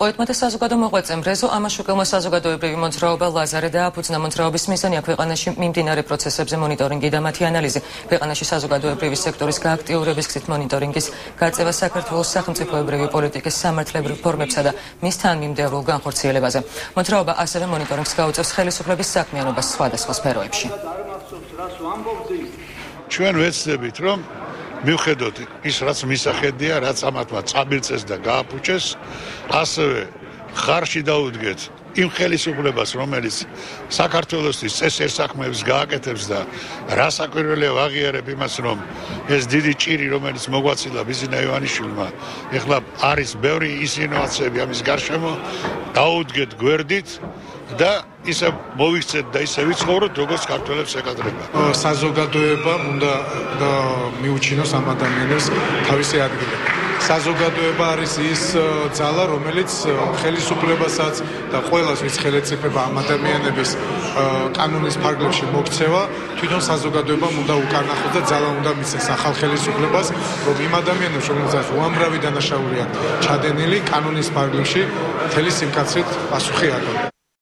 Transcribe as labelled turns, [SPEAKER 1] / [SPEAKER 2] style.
[SPEAKER 1] პოეტმა და საზოგადო მოღვაწემ რეზო ამაშუკელმა საზოგადოებრივი მოძრაობა ლაზარე და აფუძნა მოძრაობის მიზანია ქვეყანაში მიმდინარე პროცესებზე მონიტორინგი და მათი ანალიზი. ქვეყანაში საზოგადოებრივი სექტორის გააქტიურების გზით მონიტორინგის გაწევა საქართველოს სახელმწიფოებრივი პოლიტიკის სამართლებრივ ფორმებსა და მის თანმიმდევრულ განხორციელებაზე. მოძრაობა ასევე მონიტორინგს გაუწევს ხელისუფლების საქმიანობას სხვადასხვა სფეროებში.
[SPEAKER 2] ჩვენ ვეცდებით რომ მივხედოთ ის რაც მისახედია, რაც ამათმა წაბილწეს და გააფუჭეს, ასევე ხარში დაუდგეთ იმ ხელისუფლებას, რომელიც საქართველოსთვის წესერ საქმეებს გააკეთებს და რასაკვირველია ვაღიარებ იმას, რომ ეს დიდი ჭირი, რომელიც მოგვაცილა ბიზინა ივანიშვილმა, ეხლა არის ბევრი ის ინოვაციები ამის გარშემო, დაუდგეთ გვერდით და ისე მოვიქცეთ და ისე ვიცხოვროთ, როგორც ქართველებს ეკადრება.
[SPEAKER 3] საზოგადოება უნდა მიუჩინოს ამ ადამიანებს თავისი ადგილი. საზოგადოება არის ის ძალა, რომელიც ხელისუფლებასაც და ყველას ვის ხელეწიფება ამ ადამიანების კანონის ფარგლებში მოქცევა, თვითონ საზოგადოებამ უნდა უკანახოს და ძალა უნდა მისცეს ახალ ხელისუფლებას, რომ იმ ადამიანებს, რომელსაც უამრავი დანაშაული აქვს ჩადენილი კანონის ფარგლებში, მთელი სიმკაცრით პასუხი აკეთონ.